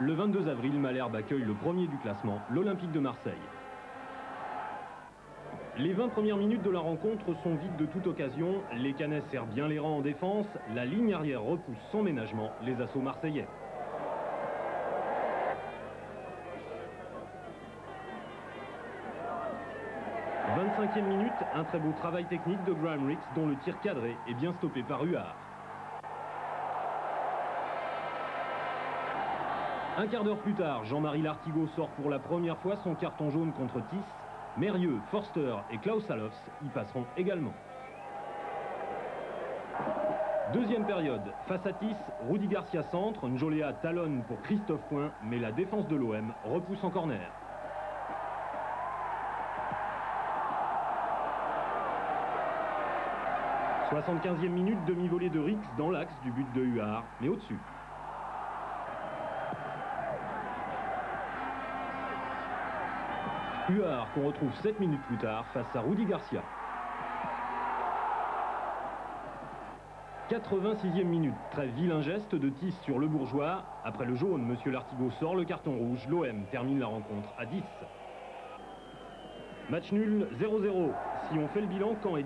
Le 22 avril, Malherbe accueille le premier du classement, l'Olympique de Marseille. Les 20 premières minutes de la rencontre sont vides de toute occasion. Les Canets serrent bien les rangs en défense. La ligne arrière repousse sans ménagement les assauts marseillais. « 25e minute, un très beau travail technique de Graham Ricks dont le tir cadré est bien stoppé par Huard. Un quart d'heure plus tard, Jean-Marie Lartigot sort pour la première fois son carton jaune contre Tis. Mérieux, Forster et Klaus Alofs y passeront également. Deuxième période, face à Tis, Rudy Garcia centre, Njolea talonne pour Christophe Point, mais la défense de l'OM repousse en corner. « 75e minute, demi-volée de Rix dans l'axe du but de Huard, mais au-dessus. Huard qu'on retrouve 7 minutes plus tard face à Rudy Garcia. 86e minute, très vilain geste de Tis sur le bourgeois. Après le jaune, Monsieur Lartigot sort le carton rouge. L'OM termine la rencontre à 10. Match nul 0-0. Si on fait le bilan, quand est